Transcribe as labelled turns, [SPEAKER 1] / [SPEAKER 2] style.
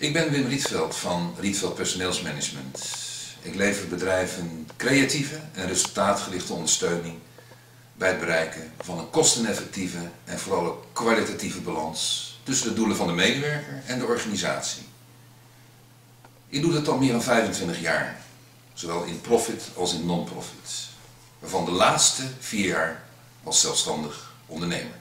[SPEAKER 1] Ik ben Wim Rietveld van Rietveld Personeelsmanagement. Ik lever bedrijven creatieve en resultaatgerichte ondersteuning bij het bereiken van een kosteneffectieve en vooral een kwalitatieve balans tussen de doelen van de medewerker en de organisatie. Ik doe dat al meer dan 25 jaar, zowel in profit als in non-profit, waarvan de laatste vier jaar als zelfstandig ondernemer.